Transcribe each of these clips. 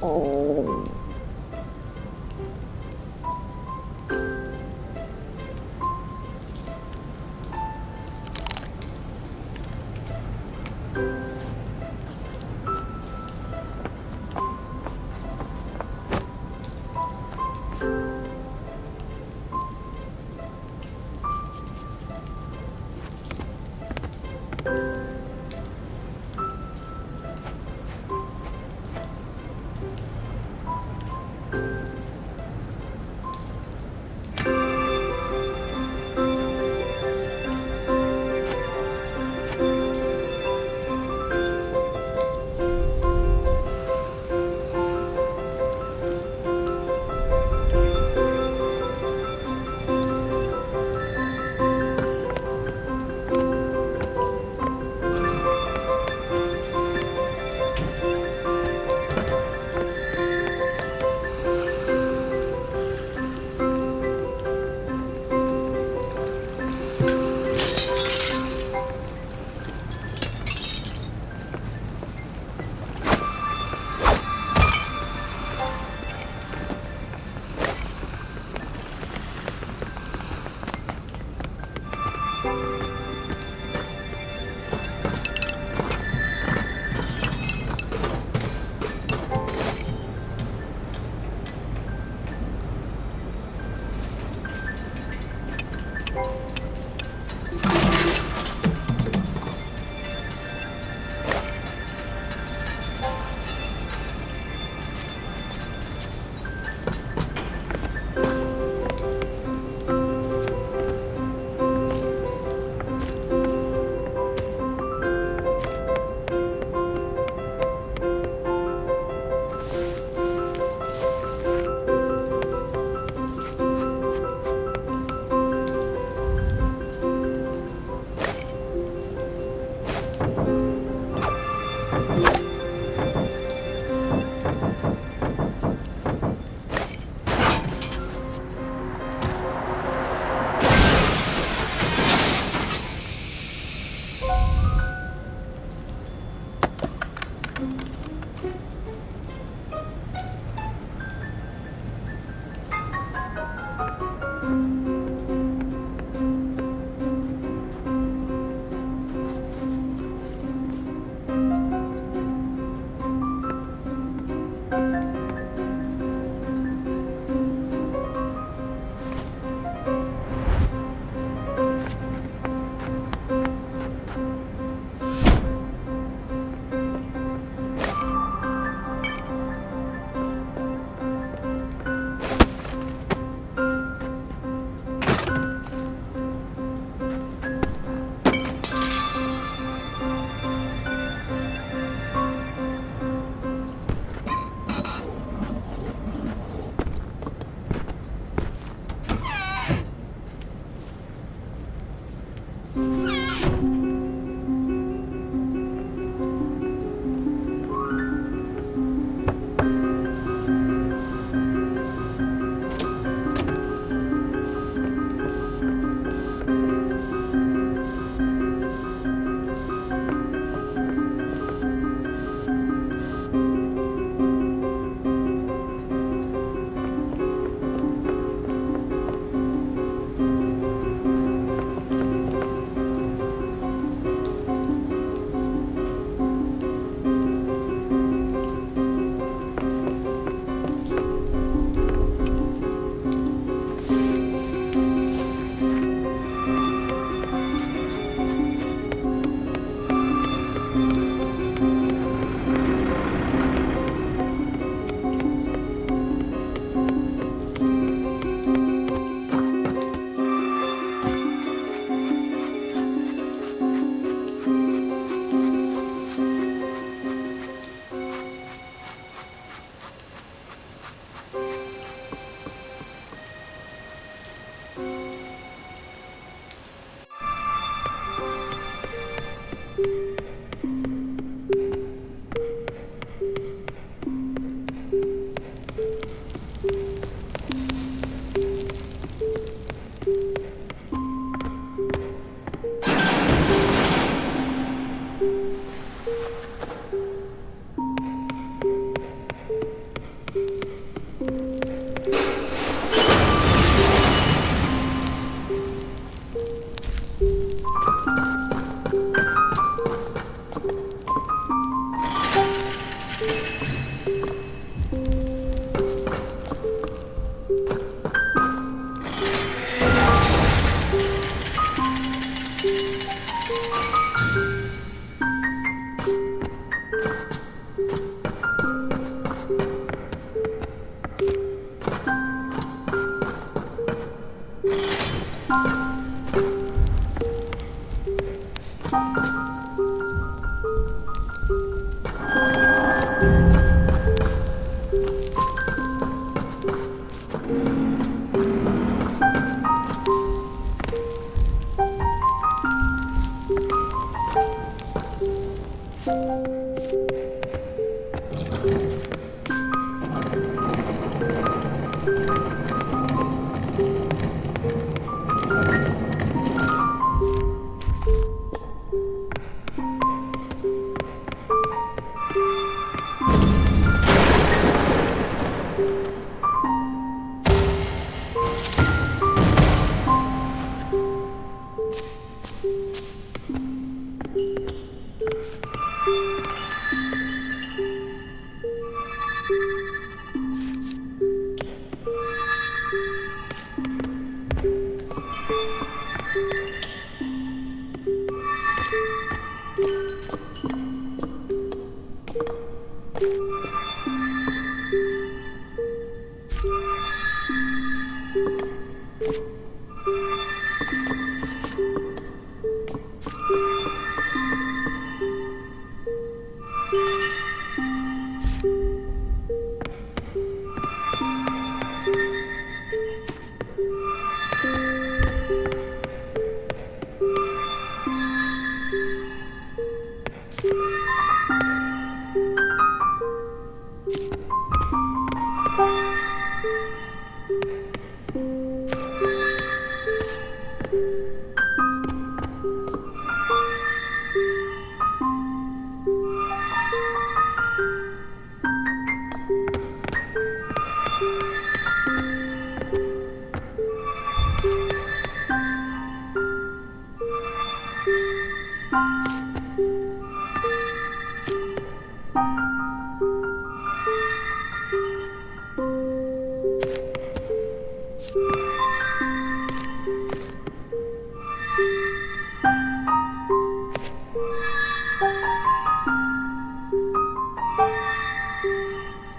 哦。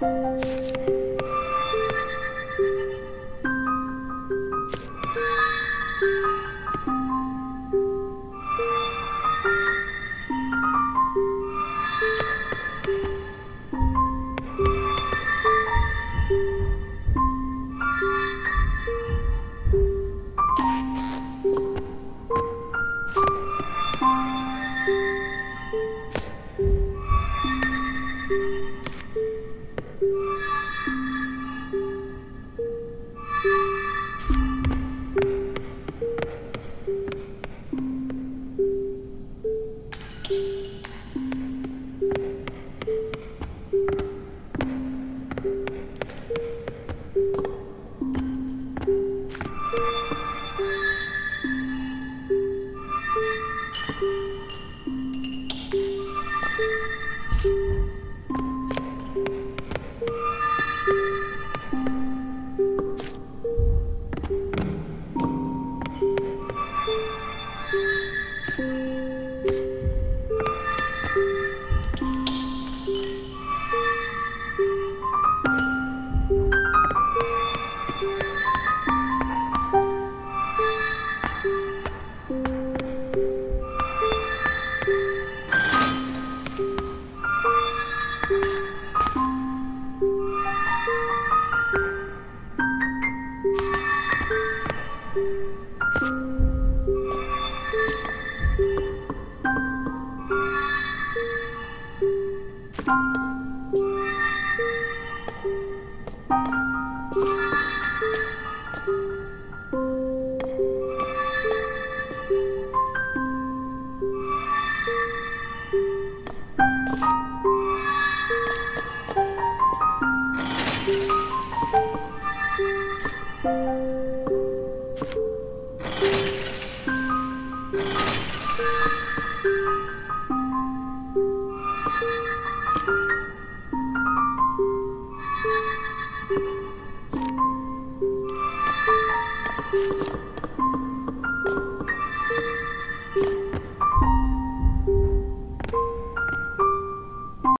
うん。You